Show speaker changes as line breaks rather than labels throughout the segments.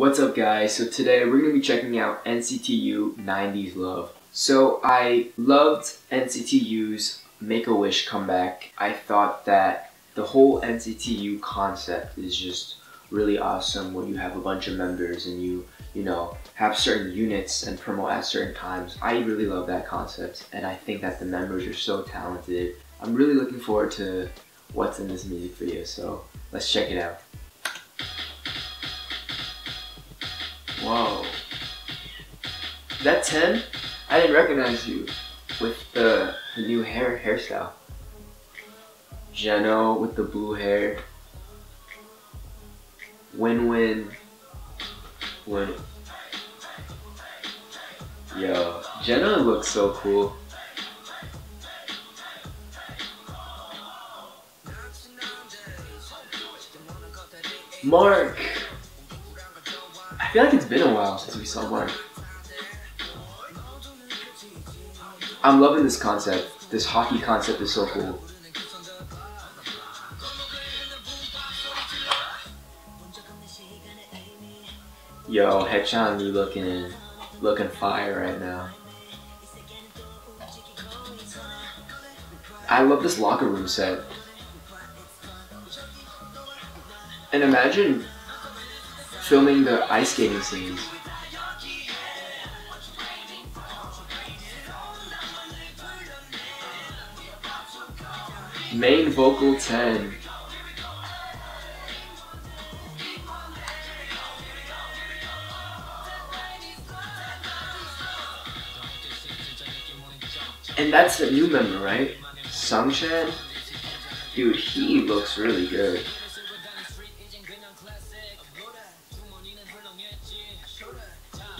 What's up guys? So today we're going to be checking out NCT U 90s Love. So I loved NCT U's Make-A-Wish comeback. I thought that the whole NCTU concept is just really awesome when you have a bunch of members and you, you know, have certain units and promote at certain times. I really love that concept and I think that the members are so talented. I'm really looking forward to what's in this music video, so let's check it out. Whoa. That Ten? I didn't recognize you with the, the new hair hairstyle. Jeno with the blue hair. Win-win. Win. Yo, Jeno looks so cool. Mark! I feel like it's been a while since we saw Mark. I'm loving this concept. This hockey concept is so cool. Yo, Haechan, you looking looking fire right now. I love this locker room set. And imagine filming the ice skating scenes. Main vocal Ten. And that's a new member, right? Sungchan? Dude, he looks really good.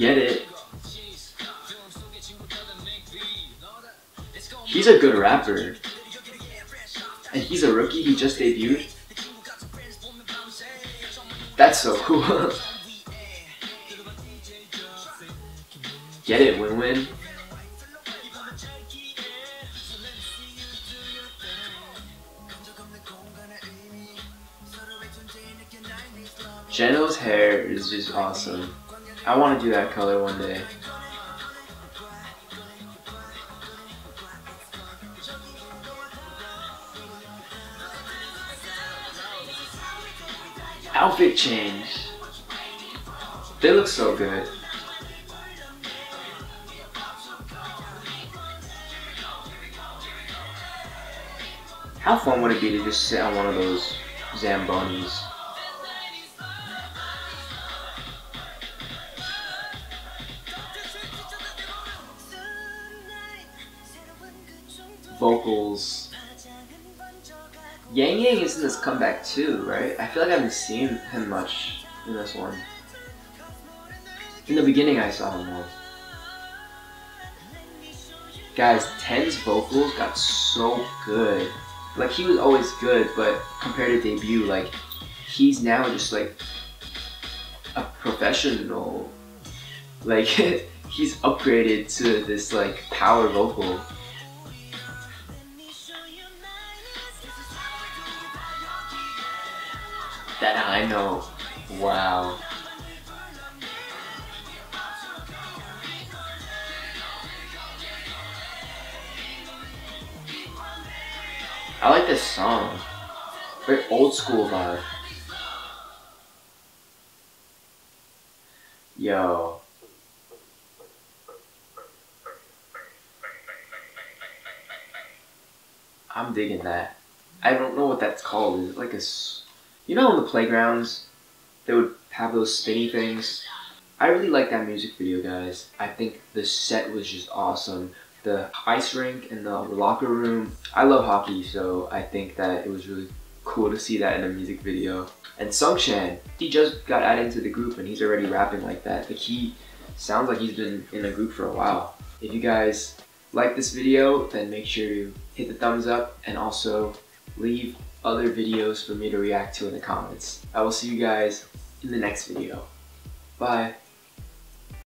Get it. He's a good rapper. And he's a rookie, he just debuted. That's so cool. Get it, win-win. Jeno's hair is just awesome. I want to do that color one day. Outfit change. They look so good. How fun would it be to just sit on one of those Zambonis? Vocals. Yang Yang is in this comeback too, right? I feel like I haven't seen him much in this one. In the beginning I saw him more. Guys, Ten's vocals got so good. Like he was always good, but compared to debut, like he's now just like a professional. Like he's upgraded to this like power vocal. That I know. Wow. I like this song. Very old school vibe. Yo. I'm digging that. I don't know what that's called. Is it like a you know on the playgrounds, they would have those spinny things? I really like that music video, guys. I think the set was just awesome. The ice rink and the locker room. I love hockey, so I think that it was really cool to see that in a music video. And Sungchan, he just got added to the group and he's already rapping like that. Like he sounds like he's been in a group for a while. If you guys like this video, then make sure to hit the thumbs up and also leave other videos for me to react to in the comments. I will see you guys in the next video. Bye.